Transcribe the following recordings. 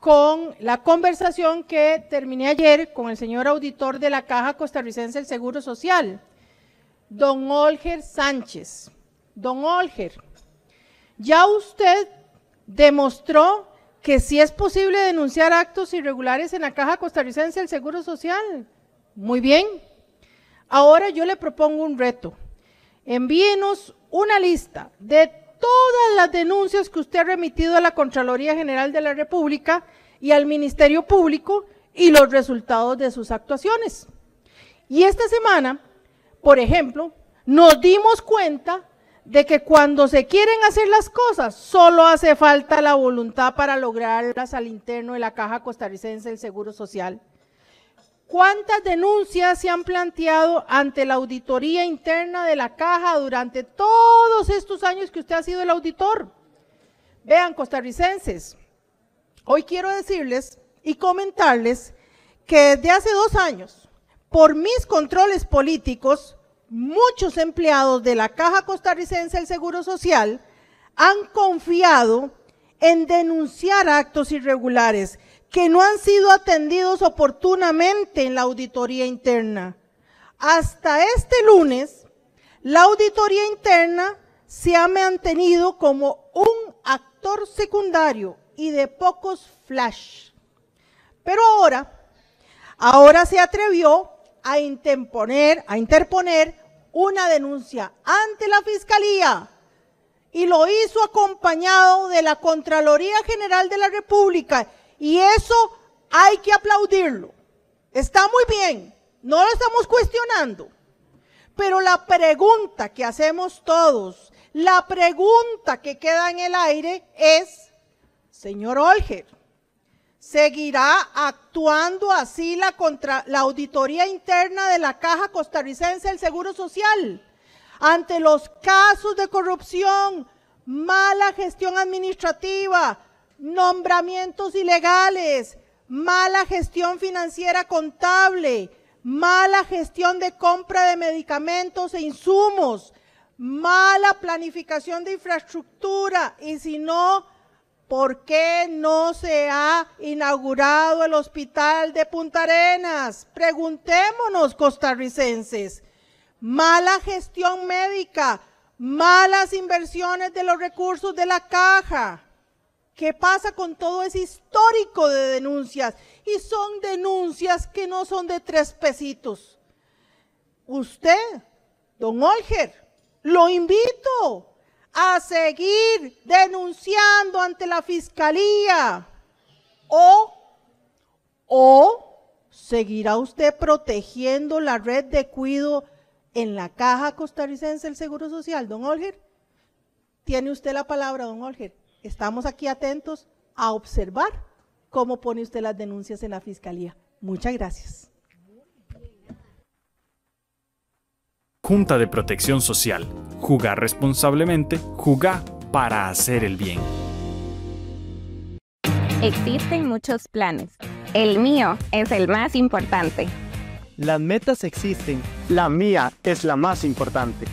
con la conversación que terminé ayer con el señor auditor de la Caja Costarricense del Seguro Social, don Olger Sánchez. Don Olger, ya usted demostró que sí es posible denunciar actos irregulares en la Caja Costarricense del Seguro Social. Muy bien. Ahora yo le propongo un reto. Envíenos una lista de todas las denuncias que usted ha remitido a la Contraloría General de la República y al Ministerio Público y los resultados de sus actuaciones. Y esta semana, por ejemplo, nos dimos cuenta de que cuando se quieren hacer las cosas, solo hace falta la voluntad para lograrlas al interno de la Caja Costarricense del Seguro Social. ¿Cuántas denuncias se han planteado ante la auditoría interna de la caja durante todos estos años que usted ha sido el auditor? Vean, costarricenses, hoy quiero decirles y comentarles que desde hace dos años, por mis controles políticos, muchos empleados de la Caja Costarricense del Seguro Social han confiado en denunciar actos irregulares que no han sido atendidos oportunamente en la auditoría interna. Hasta este lunes, la auditoría interna se ha mantenido como un actor secundario y de pocos flash. Pero ahora, ahora se atrevió a interponer, a interponer una denuncia ante la Fiscalía y lo hizo acompañado de la Contraloría General de la República y eso hay que aplaudirlo. Está muy bien, no lo estamos cuestionando. Pero la pregunta que hacemos todos, la pregunta que queda en el aire es, señor Olger, ¿seguirá actuando así la, contra, la auditoría interna de la Caja Costarricense del Seguro Social ante los casos de corrupción, mala gestión administrativa, nombramientos ilegales, mala gestión financiera contable, mala gestión de compra de medicamentos e insumos, mala planificación de infraestructura y si no, ¿por qué no se ha inaugurado el hospital de Punta Arenas? Preguntémonos, costarricenses. Mala gestión médica, malas inversiones de los recursos de la caja. ¿Qué pasa con todo ese histórico de denuncias? Y son denuncias que no son de tres pesitos. Usted, don Olger, lo invito a seguir denunciando ante la fiscalía. O, o seguirá usted protegiendo la red de cuido en la caja costarricense del Seguro Social, don Olger. Tiene usted la palabra, don Olger estamos aquí atentos a observar cómo pone usted las denuncias en la Fiscalía. Muchas gracias. Junta de Protección Social. Jugar responsablemente, jugar para hacer el bien. Existen muchos planes. El mío es el más importante. Las metas existen. La mía es la más importante.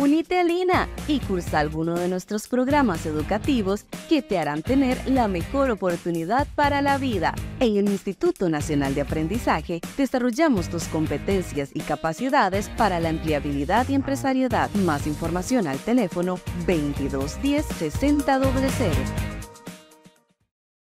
Unite a Lina y cursa alguno de nuestros programas educativos que te harán tener la mejor oportunidad para la vida. En el Instituto Nacional de Aprendizaje desarrollamos tus competencias y capacidades para la empleabilidad y empresariedad. Más información al teléfono 2210 6000.